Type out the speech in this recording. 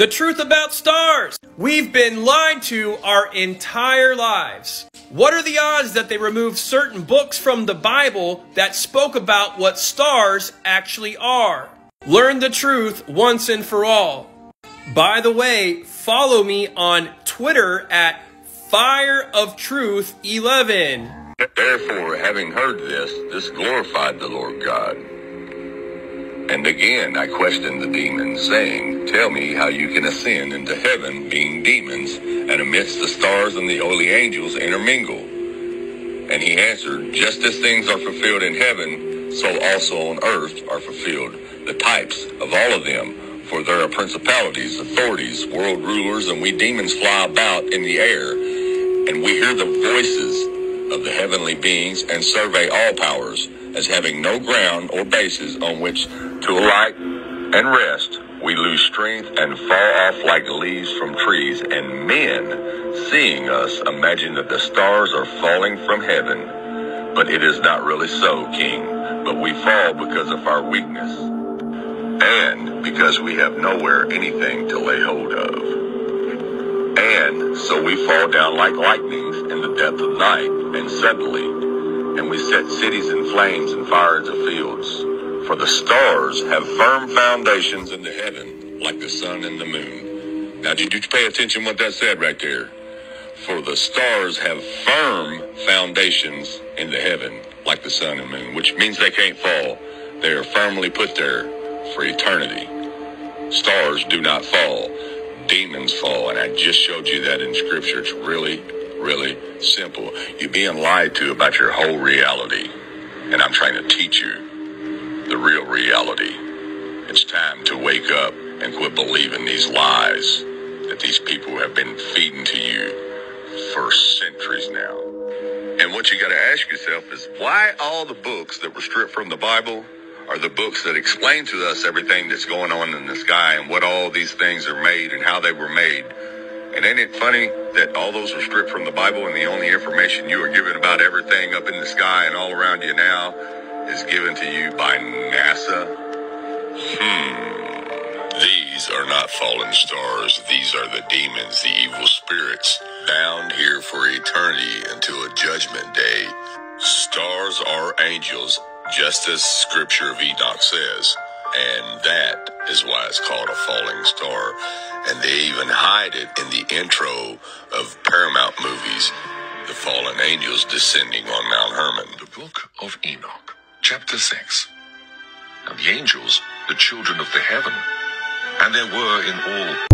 The truth about stars. We've been lied to our entire lives. What are the odds that they removed certain books from the Bible that spoke about what stars actually are? Learn the truth once and for all. By the way, follow me on Twitter at Fire of Truth 11. Therefore, having heard this, this glorified the Lord God. And again I questioned the demons, saying, Tell me how you can ascend into heaven, being demons, and amidst the stars and the holy angels intermingle. And he answered, Just as things are fulfilled in heaven, so also on earth are fulfilled the types of all of them. For there are principalities, authorities, world rulers, and we demons fly about in the air, and we hear the voices of the heavenly beings and survey all powers as having no ground or basis on which to alight and rest, we lose strength and fall off like leaves from trees, and men, seeing us, imagine that the stars are falling from heaven. But it is not really so, King, but we fall because of our weakness, and because we have nowhere anything to lay hold of. And so we fall down like lightnings in the depth of night, and suddenly, and we set cities in flames and fires of fields. For the stars have firm foundations in the heaven, like the sun and the moon. Now, did you pay attention what that said right there? For the stars have firm foundations in the heaven, like the sun and moon, which means they can't fall. They are firmly put there for eternity. Stars do not fall. Demons fall. And I just showed you that in scripture. It's really, really simple. You're being lied to about your whole reality. And I'm trying to teach you the real reality. It's time to wake up and quit believing these lies that these people have been feeding to you for centuries now. And what you got to ask yourself is why all the books that were stripped from the Bible are the books that explain to us everything that's going on in the sky and what all these things are made and how they were made. And ain't it funny that all those were stripped from the Bible and the only information you are given about everything up in the sky and all around you now is given to you by NASA? Hmm. These are not fallen stars. These are the demons, the evil spirits, bound here for eternity until a judgment day. Stars are angels, just as scripture of Enoch says. And that is why it's called a falling star. And they even hide it in the intro of Paramount movies, the fallen angels descending on Mount Hermon. The Book of Enoch chapter 6. And the angels, the children of the heaven, and there were in all